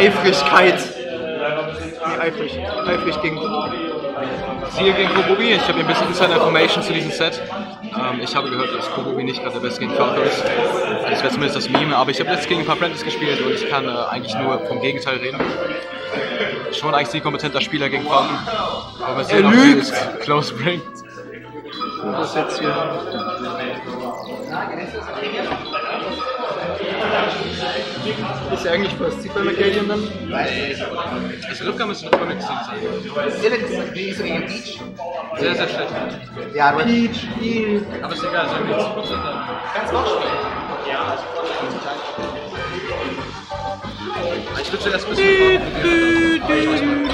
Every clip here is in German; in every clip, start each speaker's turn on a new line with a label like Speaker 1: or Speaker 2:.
Speaker 1: Eifrigkeit. Nee, eifrig. Eifrig gegen.
Speaker 2: Sieger gegen Kobubi. Ich habe ein bisschen Insider Information zu diesem Set. Ähm, ich habe gehört, dass Kobubi nicht gerade der Beste gegen Falco ist. Das wäre zumindest das Meme. Aber ich habe letztens gegen ein paar Apprentice gespielt und ich kann äh, eigentlich nur vom Gegenteil reden. Schon eigentlich ein kompetenter Spieler gegen Falcon. Aber wir sehen,
Speaker 1: Er lügt.
Speaker 2: close bringt.
Speaker 1: Was ist jetzt hier? Ist ja eigentlich bei McCadian dann?
Speaker 2: Das Rückgang müsste noch Comics sein.
Speaker 3: Wie ist er gegen Peach?
Speaker 2: Sehr, sehr schlecht.
Speaker 3: Ja, aber
Speaker 1: Peach, Eel.
Speaker 2: Aber ist egal, soll wir jetzt kurz
Speaker 3: kannst du auch spielen.
Speaker 2: Ich würde zuerst ein bisschen Falcon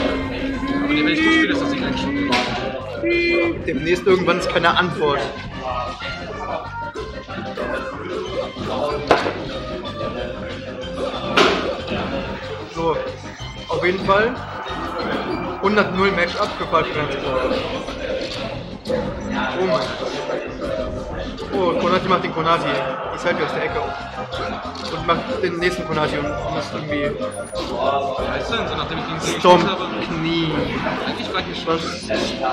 Speaker 2: Aber wenn ich gut spiele, ist das Sieg eigentlich schon.
Speaker 1: Demnächst irgendwann ist keine Antwort. So, auf jeden Fall 100-0 Matchup für Falco Transport. Oh mein Oh, Konati macht den Konati. Ich halte aus der Ecke. Und macht den nächsten Konati und muss irgendwie
Speaker 2: Weißt du, so nachdem ich sie
Speaker 1: Stomp
Speaker 2: habe,
Speaker 1: Knie.
Speaker 2: eigentlich war ich.
Speaker 1: Was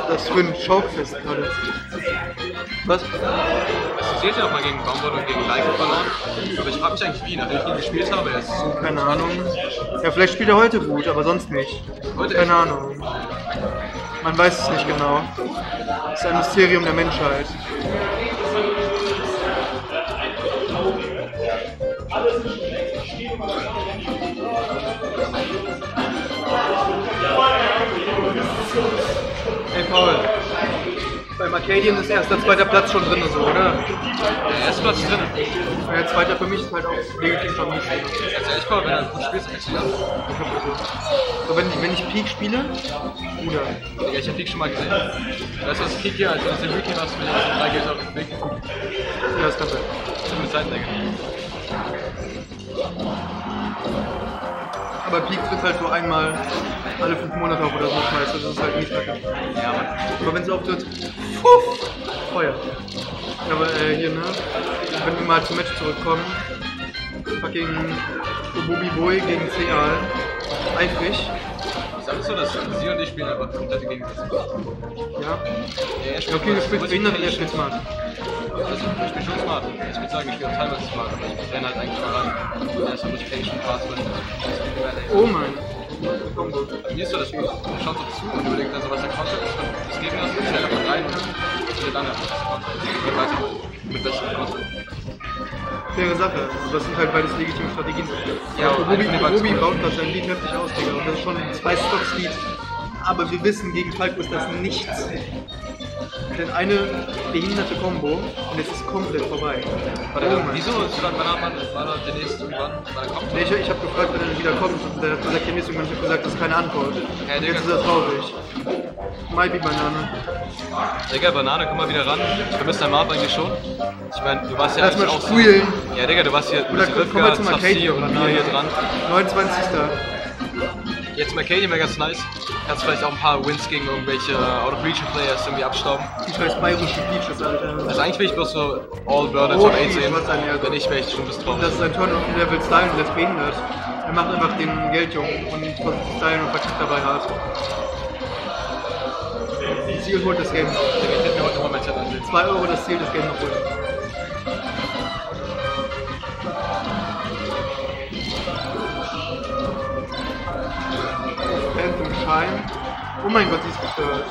Speaker 1: das für ein Chokefest gerade? Was?
Speaker 2: Hat ja auch mal gegen Baumwolle und gegen Leica verloren. Aber ich frage mich eigentlich wie, nachdem ich ihn gespielt habe. Er ist so
Speaker 1: Keine Ahnung. Ja, vielleicht spielt er heute gut, aber sonst nicht.
Speaker 2: Heute
Speaker 1: Keine
Speaker 2: echt?
Speaker 1: Ahnung. Man weiß es nicht genau. Es ist ein Mysterium der Menschheit. Beim Arcadian ist erster, zweiter Platz schon drin, so, oder?
Speaker 2: der erste Platz ist drin.
Speaker 1: Ja, der zweiter für mich ist halt auch legitim schon nicht.
Speaker 2: Ganz ehrlich, Paul, wenn du gut spielst, dann ja.
Speaker 1: So, wenn, ich- wenn ich Peak spiele, Bruder,
Speaker 2: Ja, ich hab Peak schon mal gesehen. Weißt du, was Kick hier, als du aus dem Wiki warst, mit den drei Games auf dem Weg.
Speaker 1: ja, das kann sein.
Speaker 2: Das mit Seitenlänge.
Speaker 1: Aber Peak tritt halt nur einmal alle fünf Monate auf oder so, scheiße, das ist halt nicht kacke.
Speaker 2: Ja.
Speaker 1: Aber wenn es auftritt, puff, Feuer. Aber äh, hier, ne, wenn wir mal zum Match zurückkommen, fucking Bobby Boy gegen Ceal, eifrig,
Speaker 2: Ich sag so, dass sie und ich spielen einfach komplette Gegensätze.
Speaker 1: ja.
Speaker 2: Ja, er
Speaker 1: okay, du spielst behindert und er spielt smart.
Speaker 2: Also, ich spiele schon smart. Ich würde sagen, ich spiele auch teilweise smart, aber ich renne halt eigentlich mal ran. Und erstmal Motivation, Fast Win.
Speaker 1: Oh mein. Combo.
Speaker 2: Bei mir ist so, dass man schaut so zu und überlegt dann so, was der Concept ist von des Gegners und stellt einfach rein und dann einfach das Concept. Geht weiter mit besserem Concept.
Speaker 1: Faire Sache. Also das sind halt beides legitime Strategien.
Speaker 2: Ja,
Speaker 1: Robi, Robi baut das sein Lied heftig aus, Digga. Und das ist schon zwei Stock-Speed. Aber wir wissen, gegen Falco ist das nichts. Denn eine behinderte Combo und es ist komplett vorbei.
Speaker 2: Warte,
Speaker 1: Oh mein
Speaker 2: wieso ist dann Bannermann, war da der nächste irgendwann? Wann kommt?
Speaker 1: Nee, ich, ich habe gefragt, wann er wieder kommt und der hat gesagt, demnächst irgendwann. Ich habe gesagt, das ist keine Antwort.
Speaker 2: Ja,
Speaker 1: und jetzt ist er traurig. Maybe Banane.
Speaker 2: Digga, Banane, komm mal wieder ran. Ich vermisse dein Marv eigentlich schon. Ich meine, du warst ja
Speaker 1: Lass mal
Speaker 2: eigentlich auch
Speaker 1: squealen.
Speaker 2: so. Ja, Digga, du warst hier
Speaker 1: Oder
Speaker 2: mit
Speaker 1: komm, komm mal zum
Speaker 2: Rivka,
Speaker 1: Arcade
Speaker 2: und mir hier dran.
Speaker 1: 29.
Speaker 2: Jetzt Mercadian wäre ganz nice. Kannst vielleicht auch ein paar Wins gegen irgendwelche Out-of-Region-Players irgendwie abstauben.
Speaker 1: Die scheiß bayerischen Peaches, Alter.
Speaker 2: Also eigentlich will ich bloß so All-Burden
Speaker 1: Oh,
Speaker 2: Top 8
Speaker 1: ich
Speaker 2: sehen. Wenn nicht, wäre ich schon bisschen traurig.
Speaker 1: Das ist ein Turn-on-Level Style und das behindert. Er macht einfach den Geldjungen und versucht zu stylen und verkackt dabei hart. Ziel holt das Game.
Speaker 2: Digga, ich hätte mir heute mal mein Chat ansehen.
Speaker 1: 2 Euro das Ziel, das Game noch holen. Oh mein Gott, die ist gestört.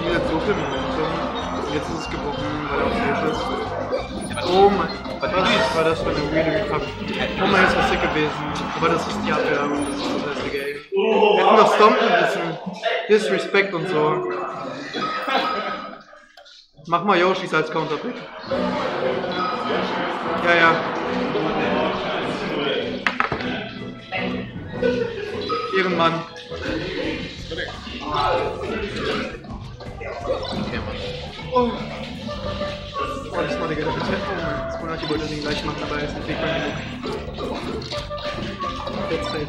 Speaker 1: Die hat so viel Momentum. Jetzt ist es gebrochen, weil er auf ist. Oh mein was war das für eine weirde Recovery? Oh mein, das war sick gewesen. Aber das ist die Abwehr das ist das beste Game. Wir hätten noch stompen müssen. Disrespect und so. Mach mal Yoshis als Counterpick. Ja, ja. Ehrenmann.
Speaker 2: Okay, Mann.
Speaker 1: Oh. Oh, das war der Geld. Oh mein, das Monati wollte den gleich machen, aber er ist nicht weg genug. Jetzt safe.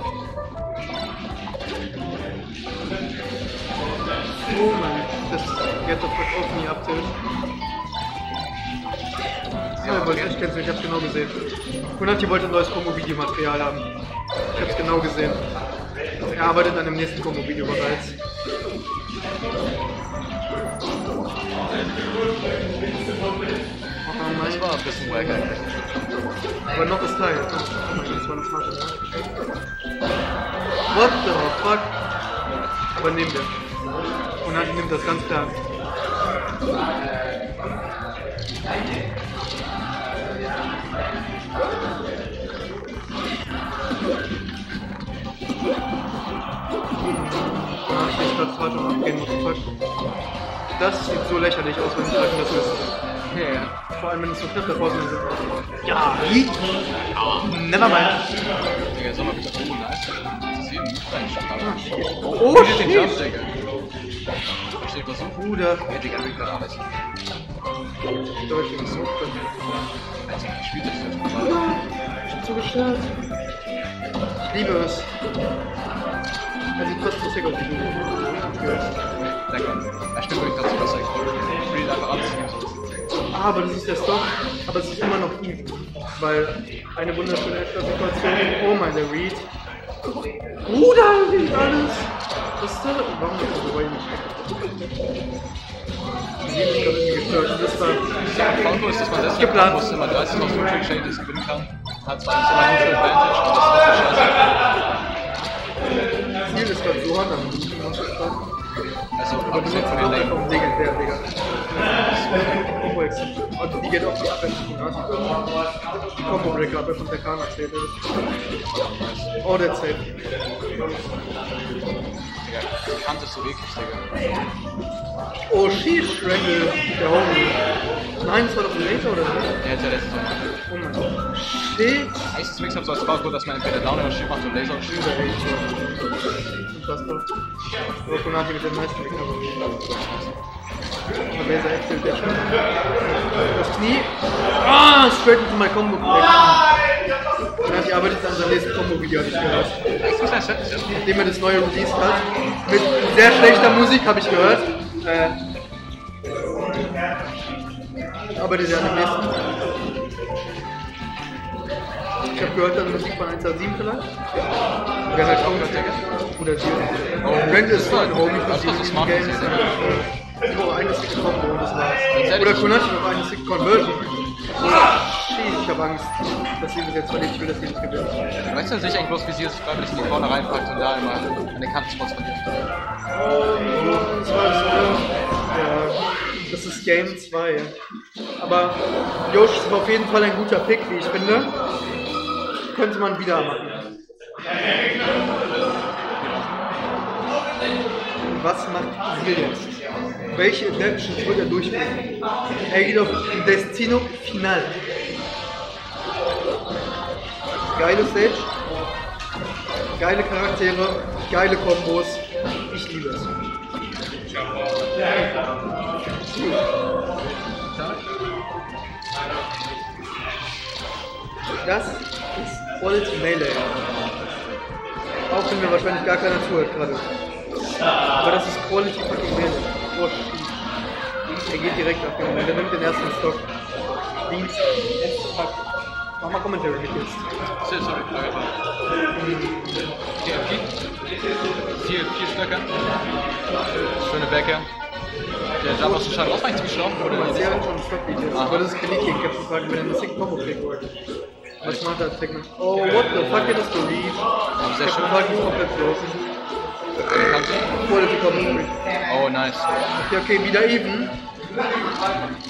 Speaker 1: Oh mein, das Get the fuck off me abtilt.
Speaker 2: sie
Speaker 1: Ja, wollte ich du, ich hab's genau gesehen. Kunati wollte ein neues Combo-Videomaterial haben. Ich hab's genau gesehen. Er arbeitet an dem nächsten Combo-Video bereits. Oh
Speaker 2: Das
Speaker 1: nein,
Speaker 2: war ein bisschen wack eigentlich.
Speaker 1: aber noch ist Teil. Oh mein Gott, das war eine smarte Wahl. What the fuck? Aber nehmen wir. Kunati nimmt das ganz klar. Falsch am Abgehen, fuck. Das sieht so lächerlich aus, wenn ich treffen das ist.
Speaker 2: Ja.
Speaker 1: Vor allem, wenn es so knapp davor ist. Ja, wie? Never mind.
Speaker 2: Digga, sag mal bitte. Oh, nice. Das ist hier ein kleiner Schatten.
Speaker 1: Oh, shit.
Speaker 2: Digga. Steht was so?
Speaker 1: Bruder.
Speaker 2: Ja, Digga, hab ich gerade alles.
Speaker 1: Deutlich ist so drin.
Speaker 2: Alter, wie spielt das jetzt?
Speaker 1: Ich bin so gestört. Ich liebe es. Er sick aus, wie du.
Speaker 2: Danke. Er spielt wirklich ganz besser. Ich spiele einfach alles.
Speaker 1: Ah, aber das ist der Stock. Aber es ist immer noch even. Weil eine wunderschöne Extra-Situation. Oh mein, der Reed. Bruder, wie alles. Was ist da? Warum ist das so weit. Das
Speaker 2: ist, dass man selbst
Speaker 1: Geplant.
Speaker 2: muss, immer 30.000 Neutral Changes gewinnen kann. Hat zwar nicht immer Neutral Advantage, aber das ist trotzdem scheiße.
Speaker 1: Ziel ist gerade so hart am
Speaker 2: Also, abgesehen von
Speaker 1: auch
Speaker 2: den
Speaker 1: Exception. Und die geht die Abwehr von Nasi. Die Combo Breaker Abwehr von Tekana zählt. Oh, der zählt.
Speaker 2: Digga, die Kante ist so eklig, Digga.
Speaker 1: Oh, sheesh, Randall, der Homie. Nein, das war doch ein Laser oder so?
Speaker 2: Der ja letztes Mal.
Speaker 1: Oh mein Gott. Shit.
Speaker 2: Eigentlich ist Mix-Up so als Falco, dass man entweder Down oder Shield macht und Laser und Shield.
Speaker 1: Unfassbar. Aber Konati mit den meisten Recovery. Aber Laser Excel, der schon. Das Knie. Ah, straight into my Combo Connection. Konati arbeitet an seinem nächsten Combo-Video, hab ich gehört. Nachdem er das neue released hat. Mit sehr schlechter Musik, habe ich gehört. Äh, arbeitet er an dem nächsten. Ich habe gehört, dann Musik von 187 vielleicht. Wer halt auch Oder sie.
Speaker 2: Oh,
Speaker 1: Brent ist so ein Homie
Speaker 2: so
Speaker 1: sie
Speaker 2: smart,
Speaker 1: Games. Ich brauche eine Stick Combo und das war's. Oder Konati noch eine Stick Conversion. Shit, ich habe Angst, dass sie das jetzt verliert. Ich will, das gewinnt.
Speaker 2: Weißt du, dass ich eigentlich bloß wie sie es freiwillig in die Corner reinpackt und da immer an den verliert?
Speaker 1: Das war so, ja, das ist Game 2. Aber Josh ist auf jeden Fall ein guter Pick, wie ich finde. Könnte man wieder machen. Was macht Ziel jetzt? Welche Adaptions wird er durchführen? Er geht auf Destino Final. Geile Stage, geile Charaktere, geile Kombos. Ich liebe es. Das ist Quality Melee. Auch wenn mir wahrscheinlich gar keiner zuhört gerade. Aber das ist Quality fucking Melee. Oh. Er geht direkt ab, Junge. Der nimmt den ersten Stock. Dienst. Fuck. Mach mal Commentary mit jetzt.
Speaker 2: Sorry, sorry, Frage war. TFP. Vier, vier Stöcker. Schöne Bäcker. Der Jump aus dem Schaden ich. Oder
Speaker 1: Guck mal,
Speaker 2: nicht?
Speaker 1: sie haben schon einen Stock Beat jetzt.
Speaker 2: Aha.
Speaker 1: Aber das ist Kredit gegen Captain Falcon, wenn er einen sick Combo kriegt. Was macht er? Oh, what the fuck, er ist so lieb.
Speaker 2: Sehr schön.
Speaker 1: Captain ist komplett Combo.
Speaker 2: Oh, nice.
Speaker 1: Okay, okay, wieder even.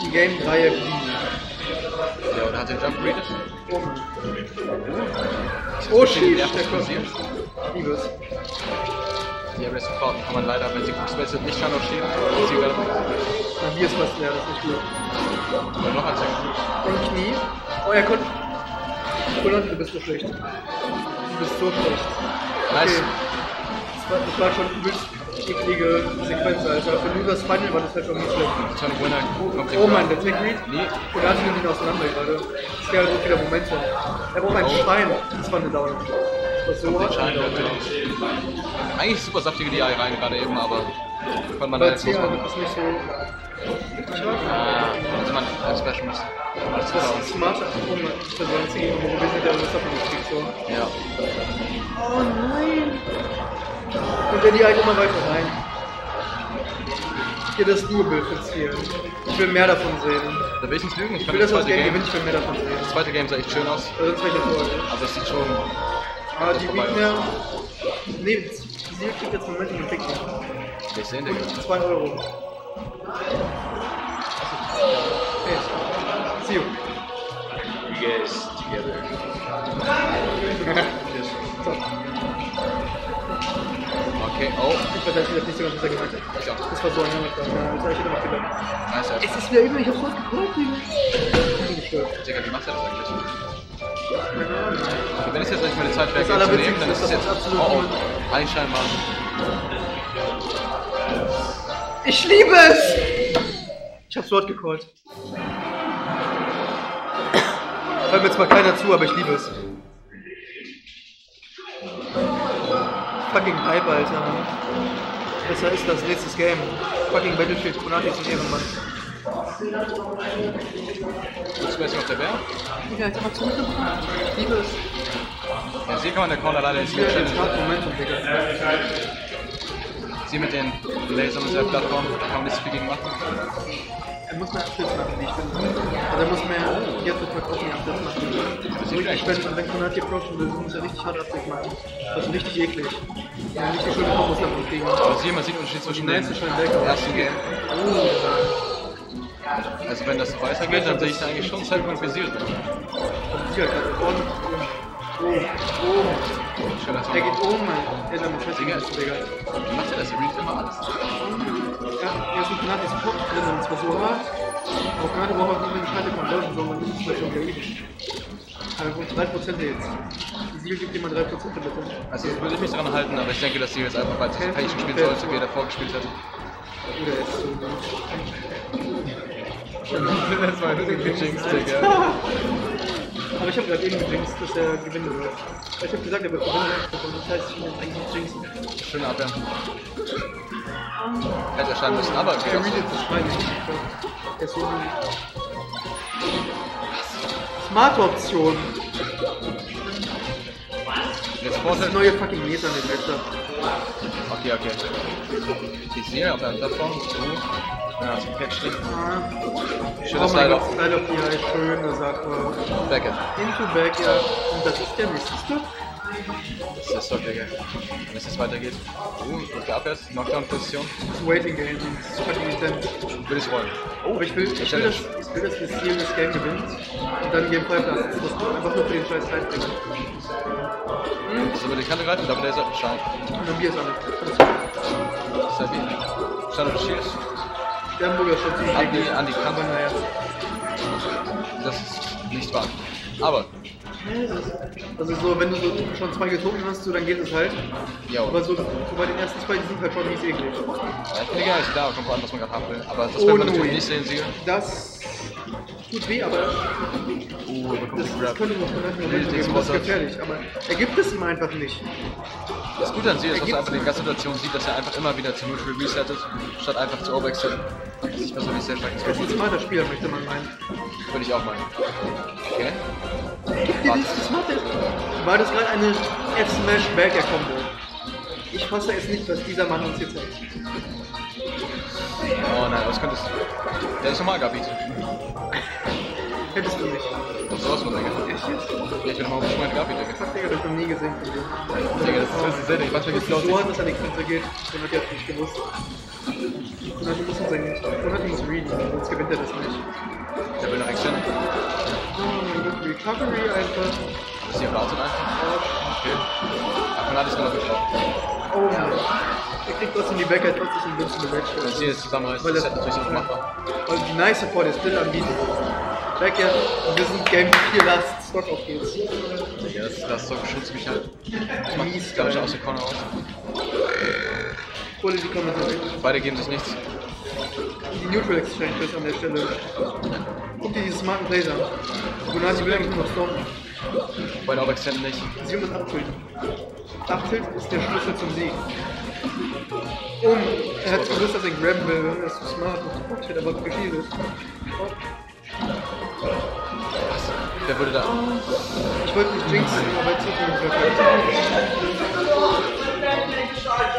Speaker 1: Die Game 3 fliegen.
Speaker 2: Ja, und hat den Jump readet.
Speaker 1: Oh, shit,
Speaker 2: Der
Speaker 1: es.
Speaker 2: Die Arrest Faulten kann man leider, wenn sie Quickspell sind, nicht Schienen. Sie werden
Speaker 1: Na, hier ist fast leer, das ist nicht gut.
Speaker 2: oder noch ein.
Speaker 1: Und Knie. Oh, er konnte. Roland, du bist so schlecht. Du bist so schlecht.
Speaker 2: Nice.
Speaker 1: Das war, das war schon übelst eklige Sequenz, Alter. Für nur das Final war das halt schon nicht schlecht.
Speaker 2: Winner. kommt
Speaker 1: Oh Mann, der Take Read.
Speaker 2: Nee.
Speaker 1: Und da hat ihn ihn auseinander gerade. Das wäre so wieder Momentum. Er braucht einen
Speaker 2: Oh.
Speaker 1: Schwein. Das war eine Down. Das so hart.
Speaker 2: Schein natürlich. Eigentlich super saftige DI rein gerade eben, aber kann man da jetzt
Speaker 1: ist nicht so.
Speaker 2: Äh, also man als Special muss.
Speaker 1: Das ist smart, um für so einzige, wo wir sind ja was davon gekriegt, so.
Speaker 2: Ja.
Speaker 1: Oh nein! Und wenn die halt immer weiter rein. Hier das Duo-Bild fürs Ziel. Ich will mehr davon sehen.
Speaker 2: Da will ich nicht lügen. Ich
Speaker 1: Ich will
Speaker 2: das
Speaker 1: das aus
Speaker 2: zweite
Speaker 1: Game gewinnen, ich will mehr davon sehen.
Speaker 2: das zweite Game sah echt schön aus.
Speaker 1: Also wäre ich enttäuscht.
Speaker 2: Aber es sieht schon. Das
Speaker 1: die Gegner. Nee, die Ziel kriegt jetzt Momentum und Picken.
Speaker 2: Ich sehe.
Speaker 1: Und 2 Euro. Hey, Ziel.
Speaker 2: You guys together. Okay, oh.
Speaker 1: Ich weiß jetzt nicht so ganz, was er gemeint hat.
Speaker 2: Ich auch.
Speaker 1: Das war so ein dran. Ja, das habe ich wieder noch gedacht.
Speaker 2: Nice, ja.
Speaker 1: Es ist wieder immer, ich hab's fast geholt, Digga.
Speaker 2: Wie macht er das eigentlich? Okay, wenn ich jetzt nicht meine Zeit werde, zu nehmen, dann ist es jetzt. Oh, oh. Eigentlich scheinbar.
Speaker 1: Ich liebe es! Ich hab's Wort gecallt. Hört mir zwar keiner zu, aber ich liebe es. Fucking Hype, Alter. Besser ist das nächstes Game. Fucking Battlefield Konami ist ein Ehrenmann.
Speaker 2: Bist du jetzt auf der Bär?
Speaker 1: Digga, ich hab mal zurückgebracht. Ich liebe es.
Speaker 2: Ja, sie kann man der Corner leider jetzt nicht
Speaker 1: gerade Momentum, Digga.
Speaker 2: Sie mit den Lasern und der Plattform, da kann man nicht so viel gegen machen.
Speaker 1: Er muss mehr Abschluss machen, wie ich finde. Also er muss mehr jetzt mit verkaufen, Abschluss machen. So richtig, wenn, wenn Konati approachen will, muss er richtig hart Abschluss machen. Das ist richtig eklig. Ja, nicht die schöne Kombos davon kriegen.
Speaker 2: Aber sie, man sieht den Unterschied zwischen
Speaker 1: weg.
Speaker 2: ersten Game.
Speaker 1: Oh,
Speaker 2: Also wenn das so weitergeht, dann sehe ich da eigentlich schon Zeitpunkt basiert.
Speaker 1: hier, gerade vorne. Oh, oh.
Speaker 2: Schöner
Speaker 1: Er geht um, Mann. Er ist am Festival, Digga.
Speaker 2: Macht er das? Er readet immer alles.
Speaker 1: Ja, er ist Support drin und zwar so hart. Aber Konati braucht auch nicht mehr die Scheiße von Leuten, sondern das ist schon wieder ewig. Also 3% jetzt. Die Siegel gibt jemand 3% bitte.
Speaker 2: Also das würde ich mich daran halten, aber ich denke, dass sie jetzt einfach so Patient spielen soll, so wie er davor gespielt hat.
Speaker 1: Oder er ist so gut.
Speaker 2: das war ein gejinxt, Digga.
Speaker 1: Aber ich habe gerade eben gejinxt, dass er gewinnen wird. Ich habe gesagt, er wird gewinnen. Das heißt, ich will ihn eigentlich jinxen.
Speaker 2: Schöne Abwehr. Hätte erscheinen müssen, aber
Speaker 1: Er readet
Speaker 2: so.
Speaker 1: das meine ich. Er ist so eine smarte Option.
Speaker 2: Jetzt
Speaker 1: Das
Speaker 2: Vorteil.
Speaker 1: neue fucking Meta mit Alter.
Speaker 2: Okay, okay. Ich sehe auf der Plattform. Oh. Ja, so Catch drin.
Speaker 1: Ah.
Speaker 2: Schöner
Speaker 1: Oh mein Gott,
Speaker 2: auf
Speaker 1: Slide auf die halt schöne Sache.
Speaker 2: Backend.
Speaker 1: Into back, ja. Und das ist der Stück.
Speaker 2: Das ist der Stock, Digga. Wenn es jetzt weitergeht. Oh, gut geabwehrt. Knockdown-Position.
Speaker 1: Das Waiting Game. Das ist intense.
Speaker 2: Würde ich rollen.
Speaker 1: Aber ich will, ich will, dass, ich will, dass das Team das Game gewinnt und dann Game 5 lassen. Das muss einfach nur für den scheiß Zeit bringen.
Speaker 2: Also über die Kante greifen, Double Laser, Schein.
Speaker 1: Und dann Bier ist alles. Alles gut.
Speaker 2: Stabil. Standard Shields.
Speaker 1: Der Hamburger ist schon ziemlich
Speaker 2: An die-
Speaker 1: eklig.
Speaker 2: an die Kante.
Speaker 1: Aber naja.
Speaker 2: Das ist nicht wahr. Aber,
Speaker 1: Das ist so, wenn du so schon zwei getrunken hast, so, dann geht es halt.
Speaker 2: ja,
Speaker 1: Aber so, so bei den ersten zwei, die sind halt schon mies eklig.
Speaker 2: Ja, ich bin egal, ich da, kommt an, was man gerade haben will. Aber das
Speaker 1: Oh,
Speaker 2: man
Speaker 1: no.
Speaker 2: natürlich nicht sehen, Siegel.
Speaker 1: Das tut weh, aber
Speaker 2: Uh, er bekommt
Speaker 1: das,
Speaker 2: den
Speaker 1: das könnte noch vielleicht noch geben. Das ist gefährlich, aber er gibt es ihm einfach nicht.
Speaker 2: Das Gute an Siegel ist, dass er einfach in der Situation sieht, dass er einfach immer wieder zu Neutral resettet, statt einfach zu overextenden. Was ich persönlich sehr stark
Speaker 1: Er ist ein smarter Spieler, möchte man meinen.
Speaker 2: Würde ich auch meinen. Okay.
Speaker 1: Gib dir dieses smarte. War das gerade eine F-Smash-Backer-Kombo? Ich fasse es nicht, was dieser Mann uns jetzt sagt.
Speaker 2: Oh nein, das könnte es. Der ist normal, Gabi.
Speaker 1: Hättest du nicht.
Speaker 2: Und sowas von, Digga.
Speaker 1: Echt jetzt?
Speaker 2: Ja, ich bin nochmal auf meine Gabi, Digga.
Speaker 1: Fuck, Digga, das noch nie gesehen von dir.
Speaker 2: Digga, das ist so sehr, ich weiß
Speaker 1: Ich
Speaker 2: nicht, wie
Speaker 1: hart, dass er nicht Grenze geht. Dann er es nicht gewusst. Konati muss ihn sein. Konati muss readen, sonst gewinnt er das nicht.
Speaker 2: Der will nach Extend.
Speaker 1: Oh Recovery einfach.
Speaker 2: Ist hier erwartet einfach. Okay. Ach, hat es noch geschafft.
Speaker 1: Oh Mann. Er kriegt trotzdem die Backer, trotzdem ein bisschen
Speaker 2: Wenn
Speaker 1: Match.
Speaker 2: sie jetzt zusammenreißt, ist
Speaker 1: das-
Speaker 2: das natürlich auch machbar.
Speaker 1: Und nice Support, der Split anbieten. Backer, wir sind Game 4 Last, Stock auf geht's.
Speaker 2: Digga, das, das so schützt mich halt.
Speaker 1: Mies,
Speaker 2: glaube ich aus der Corner raus.
Speaker 1: Quality Commentary.
Speaker 2: Beide geben sich nichts.
Speaker 1: Die Neutral Exchange ist an der Stelle. Guck dir diese smarten Plays an. Konati will eigentlich noch stoppen.
Speaker 2: Beide auch extend nicht.
Speaker 1: Sie und Abtilt. Abtilt ist der Schlüssel zum Sieg. Oh, er hat gewusst, dass er grabben will. Er ist zu smart. Oh, shit, aber geschiedet.
Speaker 2: Wer würde da.
Speaker 1: Ich wollte nicht jinxen, aber jetzt hat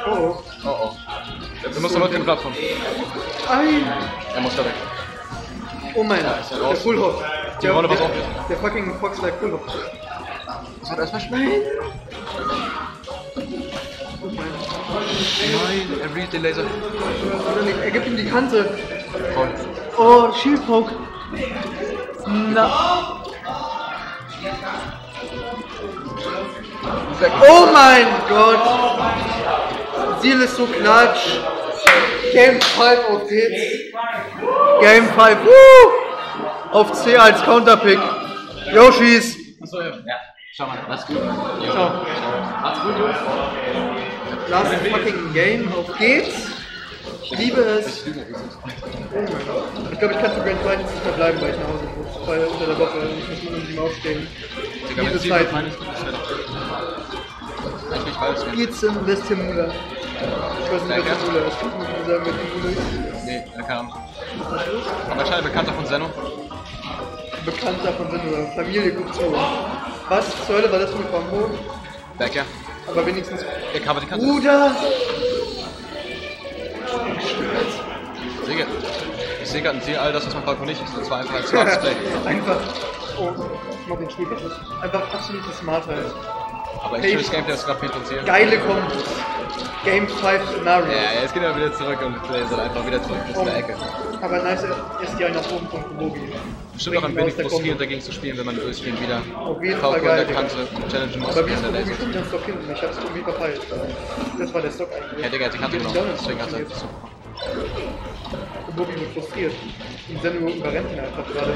Speaker 1: er Oh,
Speaker 2: Oh oh. Du musst noch den Plattform.
Speaker 1: ei!
Speaker 2: Er muss da weg.
Speaker 1: Oh mein,
Speaker 2: ist er
Speaker 1: der
Speaker 2: raus.
Speaker 1: Full Hop.
Speaker 2: Die Rolle, pass
Speaker 1: der,
Speaker 2: auf.
Speaker 1: der fucking Fox like Full Hop.
Speaker 2: Was hat er erst verschwunden?
Speaker 1: Oh mein.
Speaker 2: Nein, er readet den Laser.
Speaker 1: Er gibt ihm die Kante.
Speaker 2: Voll.
Speaker 1: Oh, Shield Poke. Na. Oh mein Gott! Ziel ist so klatsch. Game 5 auf geht's. Game 5. Woo! Auf C als Counterpick. Yoshis.
Speaker 2: Achso, ja. Schau mal, alles gut.
Speaker 1: Ciao.
Speaker 2: Macht's gut, Jungs.
Speaker 1: Last fucking Game. Auf geht's. Ich liebe es. Oh mein Gott. Ich glaube, ich kann zu Grand Finals nicht mehr bleiben, weil ich nach Hause muss. Weil unter der Woche ich muss um sieben aufstehen. Diese Zeit.
Speaker 2: Das wäre doch. Ich weiß,
Speaker 1: nicht, was Vestimula ist. Ich sagen, Vestimula ist.
Speaker 2: Nee, keine Ahnung. Aber anscheinend bekannter von Zeno.
Speaker 1: Bekannter von Vestimula. Familie guckt zu. Was zur Hölle war das für eine Combo?
Speaker 2: Becker.
Speaker 1: Aber wenigstens.
Speaker 2: Der covert die Kante.
Speaker 1: Bruder!
Speaker 2: Digga, ich sehe gerade ein Ziel, all das, was man Falco nicht ist. Das war einfach ein smartes Play.
Speaker 1: Einfach. Oh, ich mach den Spielverschluss. Einfach absolute Smartheit.
Speaker 2: Aber echt schönes Gameplay, das gerade uns hier.
Speaker 1: Geile Kombos. Game 5 Szenario.
Speaker 2: Ja, jetzt geht er wieder zurück und lasert einfach wieder zurück bis
Speaker 1: Oh.
Speaker 2: zur Ecke.
Speaker 1: Aber nice ist die eine nach oben von Kobogi.
Speaker 2: Bestimmt auch ein wenig
Speaker 1: der
Speaker 2: frustrierend dagegen zu spielen, wenn man durchgehend wieder
Speaker 1: Auf jeden Fall
Speaker 2: der
Speaker 1: geil, Digga.
Speaker 2: Kante challengen muss.
Speaker 1: Aber wie ist
Speaker 2: lasert.
Speaker 1: schon ganz doch hinten? Ich hab's irgendwie verpeilt. Das war der Stock eigentlich.
Speaker 2: Ja, Digga, die Kante genommen. Deswegen hat er.
Speaker 1: Kobogi wird frustriert. Und Senno überrennt ihn einfach gerade.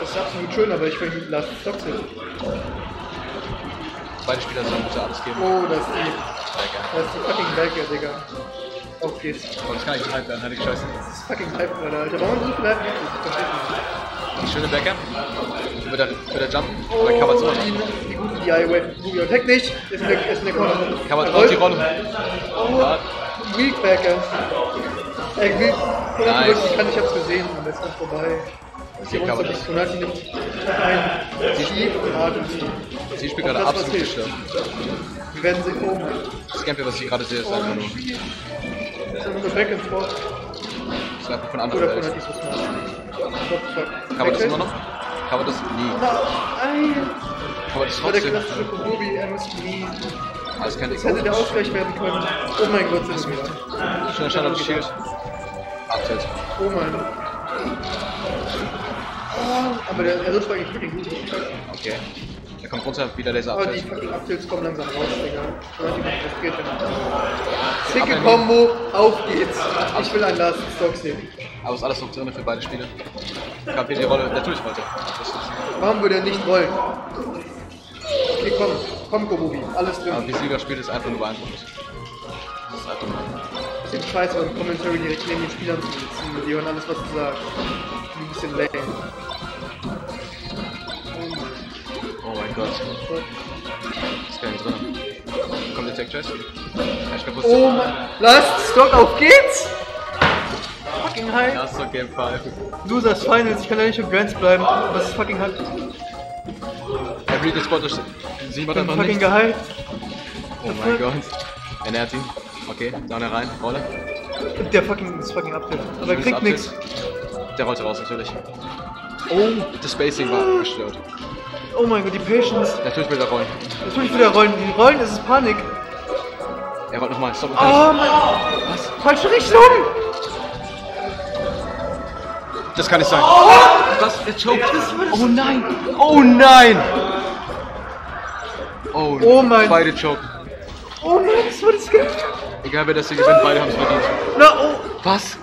Speaker 1: Das ist absolut schön, aber ich will ihn Last Stocks hin.
Speaker 2: Beide Spieler sollen bitte alles geben.
Speaker 1: Oh, das ist die, das ist die fucking Berge, Digga. Auf geht's.
Speaker 2: Oh, das kann nicht halb werden, ich scheiße.
Speaker 1: Das ist fucking Hype, Alter. Warum so viel Hype gibt es? Ich.
Speaker 2: Die schöne Becker. Wird er, wird er jumpen?
Speaker 1: Oh,
Speaker 2: Oder covert so?
Speaker 1: die, die gute DI-Wave. Boogie Attack nicht. Ist in der, ist in der Corner.
Speaker 2: Covert
Speaker 1: Er
Speaker 2: raus die. Rolle.
Speaker 1: Oh,
Speaker 2: Ja,
Speaker 1: Weakbacker. Ey, Weak.
Speaker 2: Nice.
Speaker 1: Ich kann, ich hab's gesehen, aber es ist vorbei. Das ist die
Speaker 2: Okay,
Speaker 1: Monster
Speaker 2: aber
Speaker 1: bis Konati nimmt ein tiefen Atemzug.
Speaker 2: sie spielt gerade
Speaker 1: das
Speaker 2: absolut gestört.
Speaker 1: Wir werden sie oben.
Speaker 2: Das Gameplay, was ich gerade sehe, ist einfach nur.
Speaker 1: Das ist einfach nur Back and Forth.
Speaker 2: Das ist einfach von anderen
Speaker 1: Oder?
Speaker 2: Kann man das immer noch? Kann man das nie?
Speaker 1: Nein!
Speaker 2: Kann man das
Speaker 1: Das war der
Speaker 2: trotzdem?
Speaker 1: klassische Kobobi, er muss nie.
Speaker 2: Alles
Speaker 1: Das hätte der Ausgleich werden können. Oh mein Gott, sind wir wieder.
Speaker 2: Schöner Standard Shield. Abtilt.
Speaker 1: Oh mein. Aber der, der Rutsch war eigentlich fucking gut.
Speaker 2: Okay. Er kommt runter, wieder Laser
Speaker 1: Aber die fucking Uptilts kommen langsam raus, Digga. Oder die wird frustriert.
Speaker 2: Aber
Speaker 1: Zicke. Combo, auf geht's. Ich will einen Last Stock sehen.
Speaker 2: Aber ist alles noch drin für beide Spiele. Wieder die Rolle, natürlich wollte. Ist-
Speaker 1: Warum würde er nicht wollen? Okay, komm. Komm, Kobobi. Alles
Speaker 2: Aber
Speaker 1: drin.
Speaker 2: wie Sieger spielt, ist einfach nur beeindruckend. Das ist einfach nur.
Speaker 1: Bisschen scheiße, beim Commentary direkt neben den Spielern zu sitzen. Die hören alles, was du sagst. Ein bisschen lame.
Speaker 2: Oh mein Gott. Ist nicht drin. Kommt der Tech? Ja, ich kaputt.
Speaker 1: Oh mein. Last Stock, auf geht's! Fucking high.
Speaker 2: Ja, ist doch Game 5.
Speaker 1: Losers Finals, ich kann ja nicht im Grants bleiben. Was ist fucking high?
Speaker 2: Er read den Spot durch. Sie
Speaker 1: Ich
Speaker 2: macht einfach
Speaker 1: fucking gehypt.
Speaker 2: Oh mein Gott. Er nähert ihn. Okay, down rein. Rolle.
Speaker 1: Der fucking ist fucking abdriftet. Aber er kriegt nichts.
Speaker 2: Der rollte raus, natürlich. Oh, das Spacing war gestört.
Speaker 1: Oh mein Gott, die Patience.
Speaker 2: Natürlich will er rollen.
Speaker 1: Natürlich wieder rollen. Die rollen, es ist Panik.
Speaker 2: Er rollt nochmal. Stop.
Speaker 1: Oh mein Was? Falsche Richtung!
Speaker 2: Das kann nicht sein. Was? Er choked. Oh nein. Oh nein. Oh,
Speaker 1: Oh mein-
Speaker 2: Beide choke.
Speaker 1: Oh nein, das wurde skippt.
Speaker 2: Egal wer das hier gewinnt, beide haben es verdient.
Speaker 1: Na, oh.
Speaker 2: Was?